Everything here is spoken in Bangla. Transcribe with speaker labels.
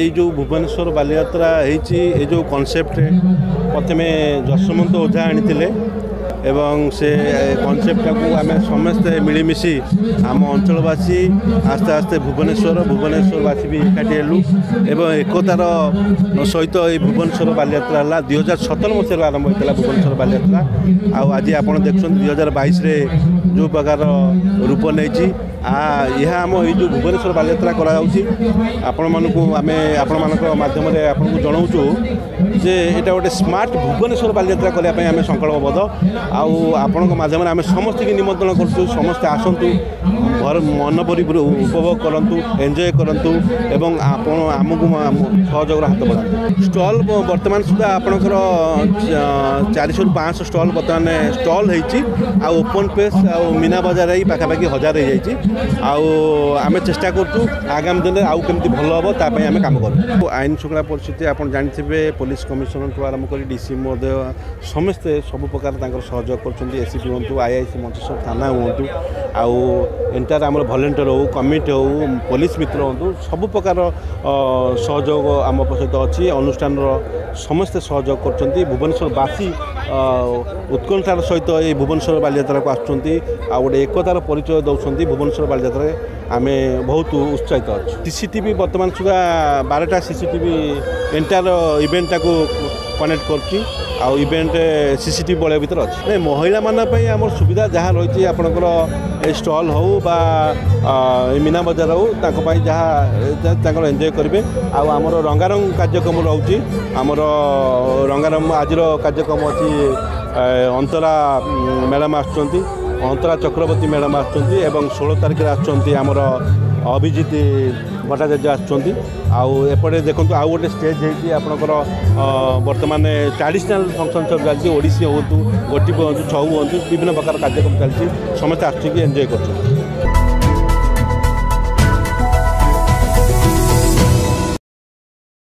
Speaker 1: এই ଯେଉଁ ଭୁବନେଶ୍ୱର ବାଲିଯାତ୍ରା ହେଇଛି ଏ ଯେଉଁ କନସେପ୍ଟ ପ୍ରଥମେ ଯଶମନ୍ତ ଓଝା ଆଣିଥିଲେ এবং সে কনসেপ্টটা আমি সমস্ত মিলিমিশি আমার অঞ্চলবাসী আস্তে আস্তে ভুবনেশ্বর ভুবনেশ্বরবাসী বি একাঠি হেলু এবং একতার সহিত এই ভুবনেশ্বর বালিযাত্রা হল দুই হাজার সতর মশার আরম্ভ হয়েছিল ভুবনেশ্বর বালিযাত্রা আজ আপনার দেখছেন দুই হাজার বাইশে যে প্রকার রূপ নেইছি ଏହା ଆମ ଏଇ ଯେଉଁ ଭୁବନେଶ୍ୱର ବାଲିଯାତ୍ରା କରାଯାଉଛି ଆପଣମାନଙ୍କୁ আমি ଆପଣମାନଙ୍କ ମାଧ୍ୟମରେ ଆପଣଙ୍କୁ ଜଣାଉଛୁ ଯେ ଏଇଟା ଗୋଟେ ସ୍ମାର୍ଟ ଭୁବନେଶ୍ୱର ବାଲିଯାତ୍ରା କରିବା ପାଇଁ ଆମେ ସଂକଳ୍ପବଦ୍ଧ ଆଉ ଆପଣଙ୍କ ମାଧ୍ୟମରେ ଆମେ ସମସ୍ତଙ୍କୁ ନିମନ୍ତ୍ରଣ କରୁଛୁ ସମସ୍ତେ ଆସନ୍ତୁ ମନ ପରି ଉପଭୋଗ କରନ୍ତୁ ଏନ୍ଜୟ କରନ୍ତୁ ଏବଂ ଆପଣ ଆମକୁ ସହଯୋଗର ହାତ ବଢ଼ାନ୍ତୁ ଷ୍ଟଲ୍ ବର୍ତ୍ତମାନ ସୁଦ୍ଧା ଆପଣଙ୍କର ଚାରିଶହରୁ ପାଞ୍ଚଶହ ଷ୍ଟଲ୍ ବର୍ତ୍ତମାନ ଷ୍ଟଲ୍ ହେଇଛି ଆଉ ଓପନ୍ ପେସ୍ ଆଉ ମୀନା ବଜାର ହେଇ ପାଖାପାଖି ହଜାର ହେଇଯାଇଛି ଆଉ ଆମେ ଚେଷ୍ଟା କରୁଛୁ ଆଗାମୀ ଦିନରେ ଆଉ କେମିତି ଭଲ ହେବ ତା ପାଇଁ ଆମେ କାମ କରୁ ଆଇନ ଶୃଙ୍ଖଳା ପରିସ୍ଥିତି ଆପଣ ଜାଣିଥିବେ ପୋଲିସ କମିଶନରଠୁ ଆରମ୍ଭ କରି ଡି ସି ମହୋଦୟ ସମସ୍ତେ ସବୁ ପ୍ରକାର ତାଙ୍କର ସହଯୋଗ କରୁଛନ୍ତି ଏସିପି ହୁଅନ୍ତୁ ଆଇ ଆଇ ସି ମଞ୍ଚେଶ୍ୱର ଥାନା ହୁଅନ୍ତୁ ଆଉ ଏଣ୍ଟ ସରକାର ଆମର ଭଲେଣ୍ଟିୟର ହେଉ କମିଟି ହେଉ ପୋଲିସ ମିତ୍ର ହୁଅନ୍ତୁ ସବୁ ପ୍ରକାର ସହଯୋଗ ଆମ ସହିତ ଅଛି ଅନୁଷ୍ଠାନର ସମସ୍ତେ ସହଯୋଗ କରୁଛନ୍ତି ଭୁବନେଶ୍ୱରବାସୀ ଉତ୍କଣ୍ଠାର ସହିତ ଏଇ ଭୁବନେଶ୍ୱର ବାଲିଯାତ୍ରାକୁ ଆସୁଛନ୍ତି ଆଉ ଗୋଟେ ଏକତାର ପରିଚୟ ଦେଉଛନ୍ତି ଭୁବନେଶ୍ୱର ବାଲିଯାତ୍ରାରେ ଆମେ ବହୁତ ଉତ୍ସାହିତ ଅଛୁ ସିସିଟିଭି ବର୍ତ୍ତମାନ ସୁଦ୍ଧା ବାରଟା ସିସିଟିଭି ଏଣ୍ଟାୟାର ଇଭେଣ୍ଟଟାକୁ କମ୍ପାନେଟ୍ କରୁଛି ଆଉ event C C T V ବଳିଆ ଭିତରେ ଅଛି ନାଇଁ ମହିଳାମାନଙ୍କ ପାଇଁ ଆମର ସୁବିଧା ଯାହା ରହିଛି ଆପଣଙ୍କର ଏ ଷ୍ଟଲ୍ ହେଉ ବା ମୀନା ବଜାର ହେଉ ତାଙ୍କ ପାଇଁ ଯାହା ତାଙ୍କର ଏନ୍ଜୟ କରିବେ ଆଉ ଆମର ରଙ୍ଗାରଙ୍ଗ କାର୍ଯ୍ୟକ୍ରମ ରହୁଛି ଆମର ରଙ୍ଗାରଙ୍ଗ ଆଜିର କାର୍ଯ୍ୟକ୍ରମ ଅଛି ଅନ୍ତରା ମ୍ୟାଡ଼ାମ୍ ଆସୁଛନ୍ତି অন্তরা চক্রবর্তী ম্যাডাম আসছেন এবং ষোলো তারিখে আসছেন আমার অভিজিৎ ভট্টাচার্য আসছেন আপটে দেখুন আউ গোটে স্টেজ হয়েছি আপনার বর্তমানে ট্রাডিশনাল ফংশন সব চলছে ওড়িশি হুম গোটি হুম ছৌ হুম বিভিন্ন প্রকার কার্যক্রম চলছে সমস্ত আসছেন এনজয় করছেন